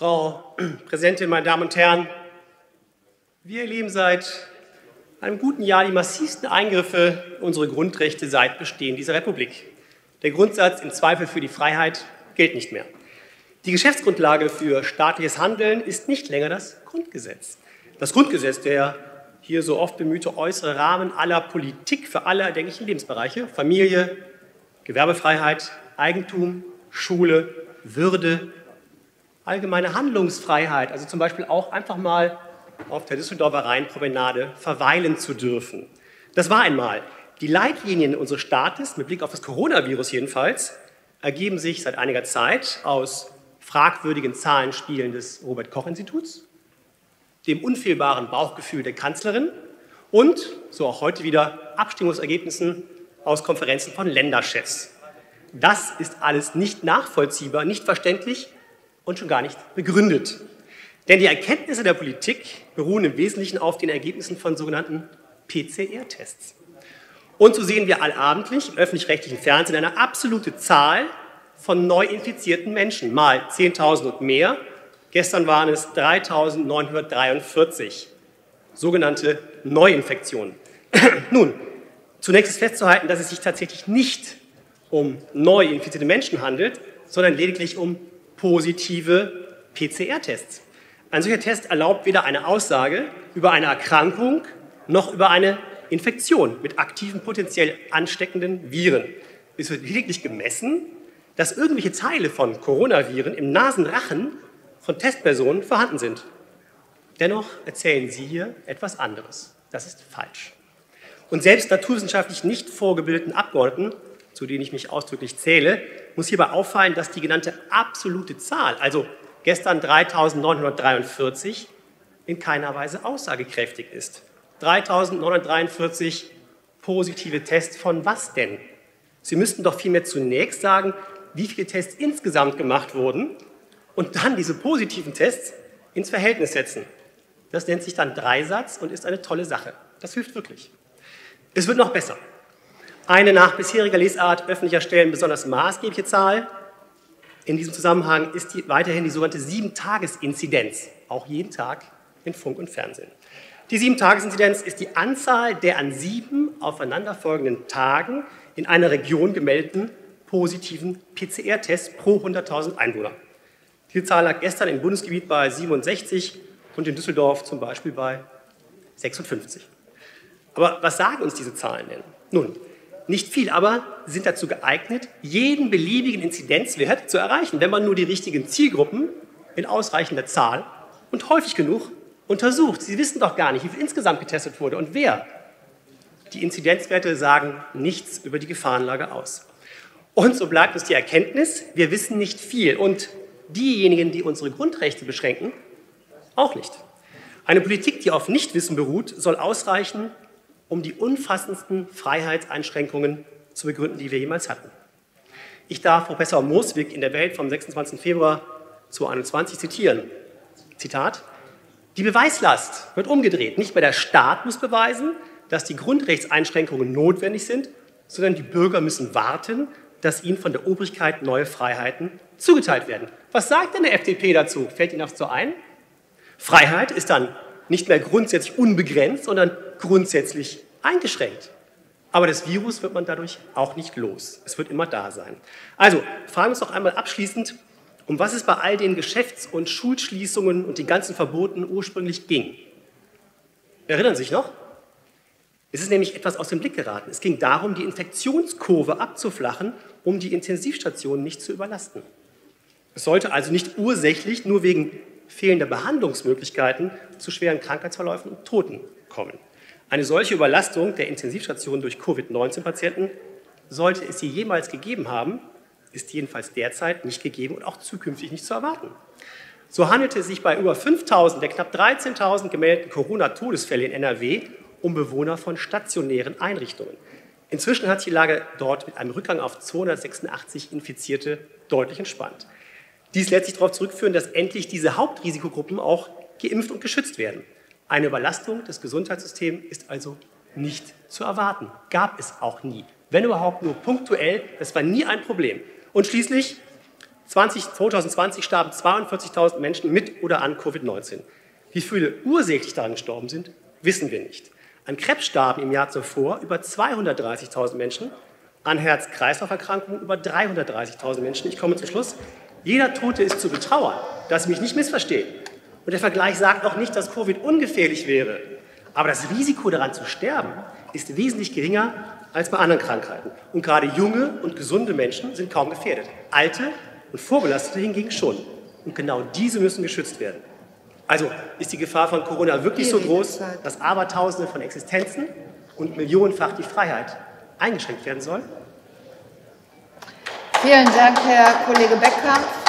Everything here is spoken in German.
Frau Präsidentin, meine Damen und Herren, wir erleben seit einem guten Jahr die massivsten Eingriffe in unsere Grundrechte seit Bestehen dieser Republik. Der Grundsatz im Zweifel für die Freiheit gilt nicht mehr. Die Geschäftsgrundlage für staatliches Handeln ist nicht länger das Grundgesetz. Das Grundgesetz, der hier so oft bemühte äußere Rahmen aller Politik für alle erdenklichen Lebensbereiche, Familie, Gewerbefreiheit, Eigentum, Schule, Würde, allgemeine Handlungsfreiheit, also zum Beispiel auch einfach mal auf der Düsseldorfer Rheinpromenade verweilen zu dürfen. Das war einmal. Die Leitlinien unseres Staates, mit Blick auf das Coronavirus jedenfalls, ergeben sich seit einiger Zeit aus fragwürdigen Zahlenspielen des Robert Koch Instituts, dem unfehlbaren Bauchgefühl der Kanzlerin und, so auch heute wieder, Abstimmungsergebnissen aus Konferenzen von Länderchefs. Das ist alles nicht nachvollziehbar, nicht verständlich und schon gar nicht begründet. Denn die Erkenntnisse der Politik beruhen im Wesentlichen auf den Ergebnissen von sogenannten PCR-Tests. Und so sehen wir allabendlich im öffentlich-rechtlichen Fernsehen eine absolute Zahl von neu infizierten Menschen, mal 10.000 und mehr. Gestern waren es 3.943 sogenannte Neuinfektionen. Nun, zunächst ist festzuhalten, dass es sich tatsächlich nicht um neu infizierte Menschen handelt, sondern lediglich um positive PCR-Tests. Ein solcher Test erlaubt weder eine Aussage über eine Erkrankung noch über eine Infektion mit aktiven, potenziell ansteckenden Viren. Es wird lediglich gemessen, dass irgendwelche Teile von Coronaviren im Nasenrachen von Testpersonen vorhanden sind. Dennoch erzählen Sie hier etwas anderes. Das ist falsch. Und selbst naturwissenschaftlich nicht vorgebildeten Abgeordneten, zu denen ich mich ausdrücklich zähle, muss hierbei auffallen, dass die genannte absolute Zahl, also gestern 3.943, in keiner Weise aussagekräftig ist. 3.943 positive Tests von was denn? Sie müssten doch vielmehr zunächst sagen, wie viele Tests insgesamt gemacht wurden und dann diese positiven Tests ins Verhältnis setzen. Das nennt sich dann Dreisatz und ist eine tolle Sache. Das hilft wirklich. Es wird noch besser. Eine nach bisheriger Lesart öffentlicher Stellen besonders maßgebliche Zahl in diesem Zusammenhang ist die, weiterhin die sogenannte Sieben-Tages-Inzidenz, auch jeden Tag in Funk und Fernsehen. Die Sieben-Tages-Inzidenz ist die Anzahl der an sieben aufeinanderfolgenden Tagen in einer Region gemeldeten positiven PCR-Tests pro 100.000 Einwohner. Diese Zahl lag gestern im Bundesgebiet bei 67 und in Düsseldorf zum Beispiel bei 56. Aber was sagen uns diese Zahlen denn? Nun, nicht viel, aber sind dazu geeignet, jeden beliebigen Inzidenzwert zu erreichen, wenn man nur die richtigen Zielgruppen in ausreichender Zahl und häufig genug untersucht. Sie wissen doch gar nicht, wie viel insgesamt getestet wurde und wer. Die Inzidenzwerte sagen nichts über die Gefahrenlage aus. Und so bleibt uns die Erkenntnis, wir wissen nicht viel und diejenigen, die unsere Grundrechte beschränken, auch nicht. Eine Politik, die auf Nichtwissen beruht, soll ausreichen, um die umfassendsten Freiheitseinschränkungen zu begründen, die wir jemals hatten. Ich darf Professor Mooswig in der Welt vom 26. Februar 2021 zitieren. Zitat: Die Beweislast wird umgedreht. Nicht mehr der Staat muss beweisen, dass die Grundrechtseinschränkungen notwendig sind, sondern die Bürger müssen warten, dass ihnen von der Obrigkeit neue Freiheiten zugeteilt werden. Was sagt denn der FDP dazu? Fällt Ihnen das so ein? Freiheit ist dann nicht mehr grundsätzlich unbegrenzt, sondern grundsätzlich eingeschränkt. Aber das Virus wird man dadurch auch nicht los. Es wird immer da sein. Also fragen wir uns doch einmal abschließend, um was es bei all den Geschäfts- und Schulschließungen und den ganzen Verboten ursprünglich ging. Erinnern Sie sich noch? Es ist nämlich etwas aus dem Blick geraten. Es ging darum, die Infektionskurve abzuflachen, um die Intensivstationen nicht zu überlasten. Es sollte also nicht ursächlich nur wegen fehlender Behandlungsmöglichkeiten zu schweren Krankheitsverläufen und Toten kommen. Eine solche Überlastung der Intensivstationen durch Covid-19-Patienten, sollte es sie jemals gegeben haben, ist jedenfalls derzeit nicht gegeben und auch zukünftig nicht zu erwarten. So handelte es sich bei über 5000 der knapp 13.000 gemeldeten Corona-Todesfälle in NRW um Bewohner von stationären Einrichtungen. Inzwischen hat sich die Lage dort mit einem Rückgang auf 286 Infizierte deutlich entspannt. Dies lässt sich darauf zurückführen, dass endlich diese Hauptrisikogruppen auch geimpft und geschützt werden. Eine Überlastung des Gesundheitssystems ist also nicht zu erwarten. Gab es auch nie. Wenn überhaupt nur punktuell, das war nie ein Problem. Und schließlich 20, 2020 starben 42.000 Menschen mit oder an Covid-19. Wie viele ursächlich daran gestorben sind, wissen wir nicht. An Krebs starben im Jahr zuvor über 230.000 Menschen, an Herz-Kreislauf-Erkrankungen über 330.000 Menschen. Ich komme zum Schluss. Jeder Tote ist zu betrauern, dass Sie mich nicht missverstehen. Und der Vergleich sagt auch nicht, dass Covid ungefährlich wäre. Aber das Risiko daran zu sterben ist wesentlich geringer als bei anderen Krankheiten. Und gerade junge und gesunde Menschen sind kaum gefährdet. Alte und Vorbelastete hingegen schon. Und genau diese müssen geschützt werden. Also ist die Gefahr von Corona wirklich so groß, dass Abertausende von Existenzen und millionenfach die Freiheit eingeschränkt werden soll? Vielen Dank, Herr Kollege Beckkamp.